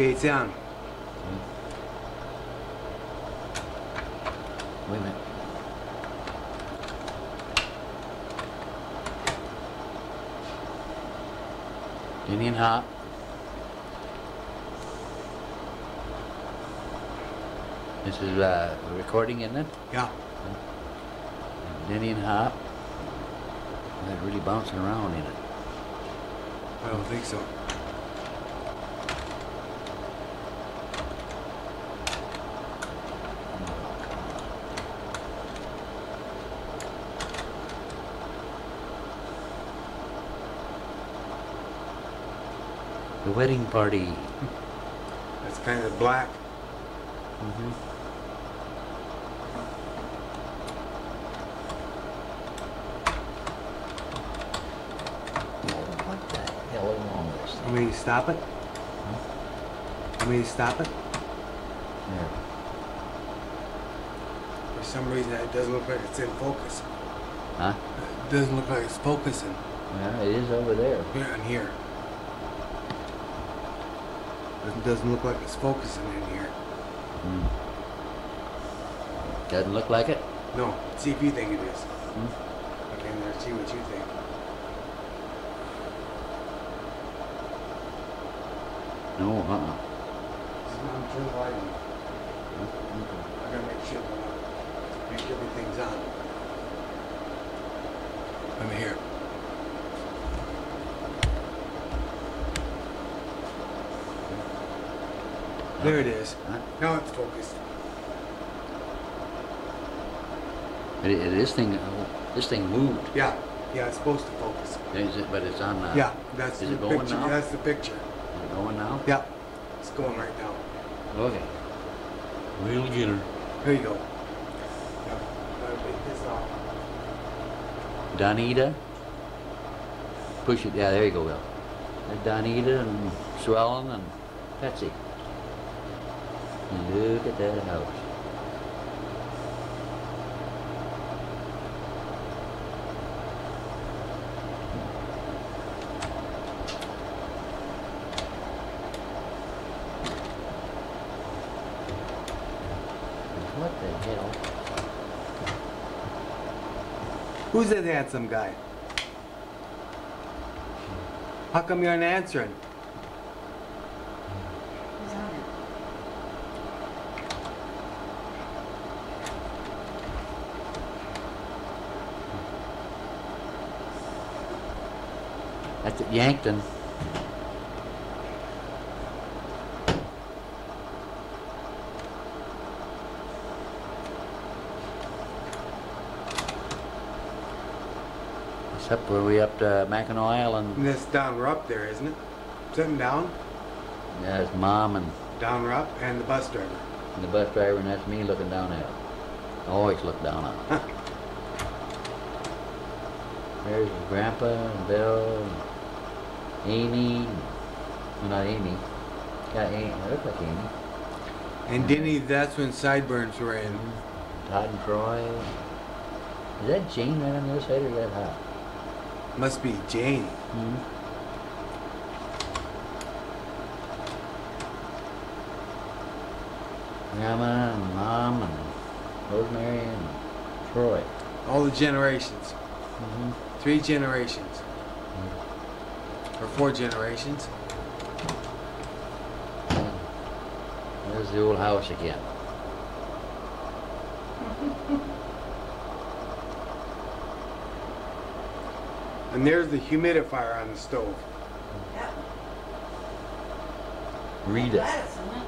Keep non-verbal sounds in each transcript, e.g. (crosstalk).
Okay, it's on. Wait a minute. Indian hop. This is uh, a recording, isn't it? Yeah. Indian hop. That really bouncing around in it. I don't think so. The wedding party. That's kind of black. Mm-hmm. What the hell is wrong with this Want thing? me to stop it? Want me to stop it? There. For some reason, it doesn't look like it's in focus. Huh? It doesn't look like it's focusing. Yeah, it is over there. Here and here. It doesn't look like it's focusing in here. Mm. Doesn't look like it. No, see if you think it is. Look in there, see what you think. No, uh-uh. Not turn the light on. I gotta make sure, make sure everything's on. Let me There it is. Huh? Now it's focused. It, it, this thing, this thing moved. Yeah, yeah, it's supposed to focus. Is it, but it's on. Uh, Yeah, that's is the it going picture. now? That's the picture. Is it going now? Yeah, it's going right now. Okay. We'll get her. Here you go. Yeah, gotta take this off. Donita. Push it. Yeah, there you go, Will. There's Donita and Swellen and Betsy. Look at that house. What the hell? Who's that handsome guy? How come you're not answering? That's at Yankton. It's up where we up to Mackinac Island. And this down we're up there, isn't it? Sitting down, There's mom and, down we're up, and the bus driver. and the bus driver, and that's me looking down at it. I always look down on it. (laughs) There's grandpa and Bill and Amy. Well, not Amy. Got Amy. It looks like Amy. And Denny, that's when sideburns were in. Todd and Troy. Is that Jane right on the other side or is that Hop? Must be Jane. Mm-hmm. Grandma and Mom and Rosemary and Troy. All the generations. Mm-hmm. Three generations. Or four generations. There's the old house again. (laughs) And there's the humidifier on the stove. Yeah. Read it. Gladys, isn't it?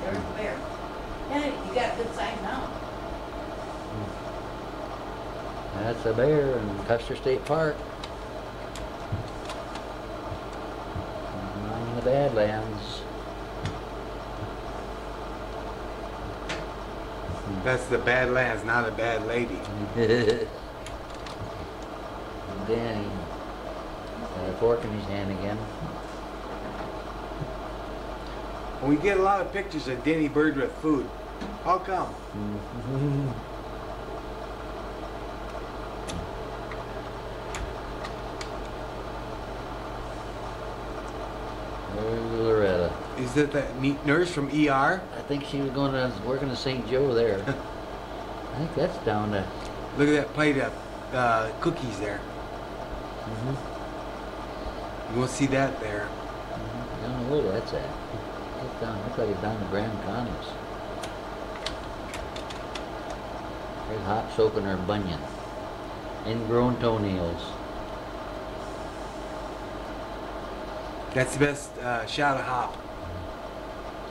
There's the bear. Yeah, you got a good size now. That's a bear in Custer State Park. In the Badlands. That's the Badlands, not a bad lady. (laughs) Danny. Got a fork in his hand again. We get a lot of pictures of Denny Bird with food. How come? Mm-hmm. (laughs) There's Loretta. Is that that neat nurse from ER? I think she was going to working to St. Joe there. (laughs) I think that's down to. Look at that plate of uh, cookies there. hmm You won't see that there. I don't know where that's at. It's down. Looks like it's down to Grand Conley's. There's hot soaking her bunion. Ingrown toenails. That's the best uh, shot of hop.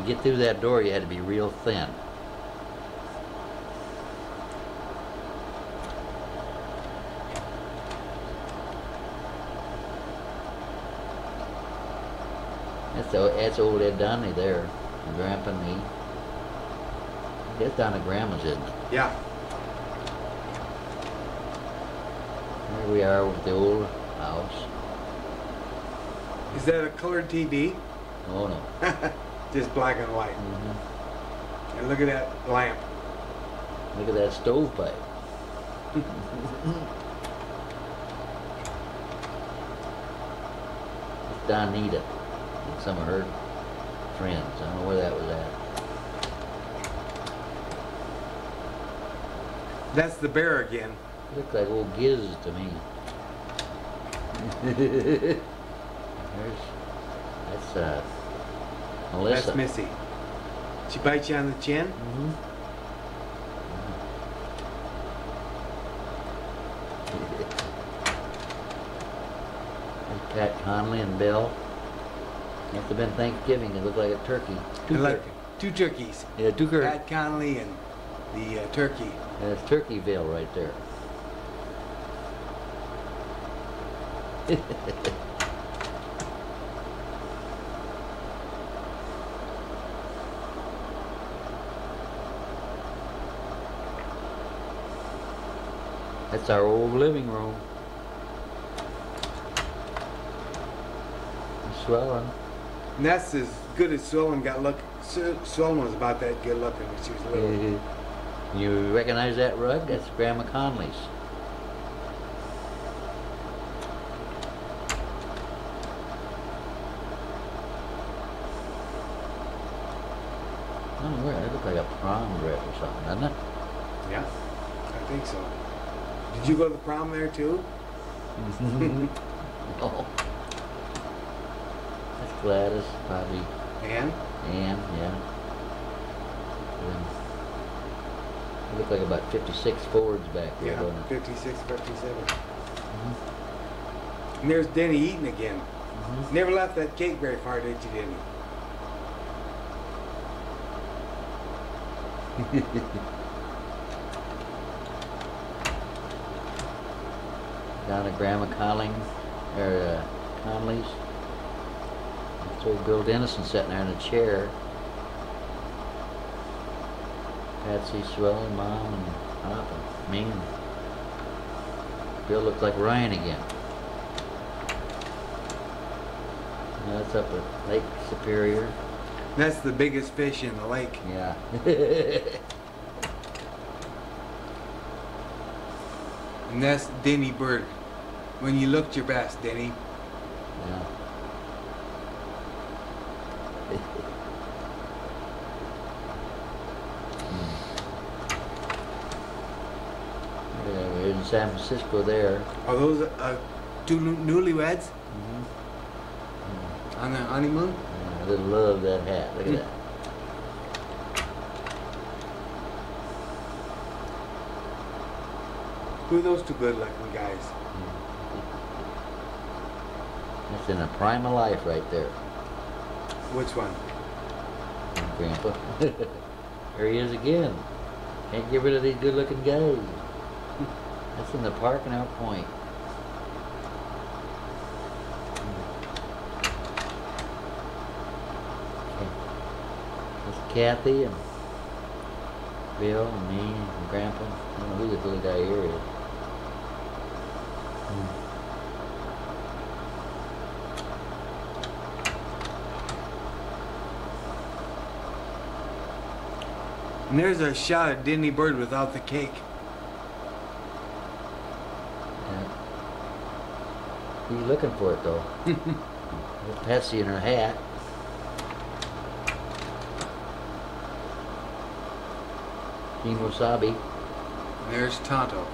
To get through that door, you had to be real thin. That's, that's old Ed Donnelly there, and Grandpa and me. That's down at Grandma's, isn't it? Yeah. Here we are with the old house. Is that a colored TV? Oh no. (laughs) Just black and white. hmm And look at that lamp. Look at that stovepipe. (laughs) It's Donita and some of her friends. I don't know where that was at. That's the bear again. Looked like old Giz to me. (laughs) There's, that's uh, Melissa. That's Missy. She bites you on the chin. hmm Pat Conley and Bill. Must have been Thanksgiving. It looked like a turkey. Two I like turkey. two turkeys. Yeah, two turkey. Pat Connolly and the uh, turkey. That's Turkeyville right there. (laughs) That's our old living room. Swelling. And that's as good as Swollen got look. Su- Swollen was about that good looking when she was little. You recognize that rug? That's Grandma Conley's. I don't know where, it looked like a prom dress or something, doesn't it? Yeah, I think so. Did you go to the prom there too? no. (laughs) That's Gladys, Bobby. And Ann, yeah. And it looked like about 56 Fords back there, yeah, 56, 57. Mhm. And there's Denny Eaton again. Mhm. Never left that cake very far, did you, Denny? (laughs) down at Grandma Conling, or uh, Conley's. That's old Bill Dennison sitting there in a chair. Patsy Swell, Mom, and Pop, and me. And Bill looks like Ryan again. And That's up at Lake Superior. That's the biggest fish in the lake. Yeah. (laughs) And that's Denny Bird. When you looked your best, Denny. yeah. Hmm. Yeah, we're in San Francisco there. Are those uh, two new- newlyweds Mhm. on their honeymoon? Yeah, love that hat. Look at that. Who are those two good-looking guys? That's in the prime of life right there, Which one? Grandpa. (laughs) there he is again. Can't get rid of these good-looking guys. That's in the parking out point. That's Kathy and Bill and me and Grandpa. I don't know who this little guy here is. And there's a shot at Denny Bird without the cake. Yeah. He's looking for it though. (laughs) With Patsy in her hat. Kimosabi. There's Tonto.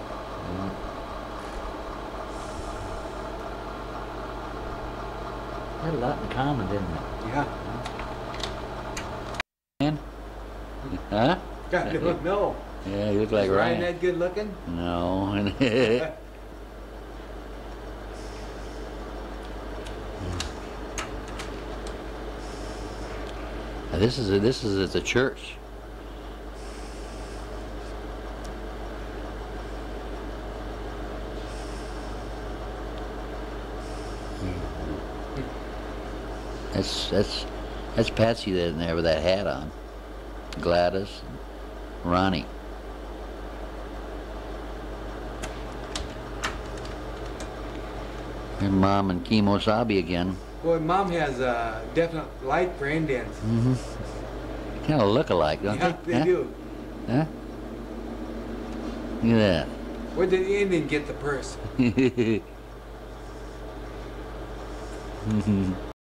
Yeah. Had a lot in common, didn't it? yeah. yeah. Huh? God, don't know. Yeah, you look like Is Ryan Ryan. that good looking? No. (laughs) This is a, this is at the church. (laughs) That's that's that's Patsy that in there with that hat on. Gladys, and Ronnie. And Mom and Kimosabi again. Boy, mom has a definite light for Indians. Mm-hmm. Kind of look alike, don't yeah, they? they huh? do. Huh? Look at Where did the Indian get the purse? that. (laughs)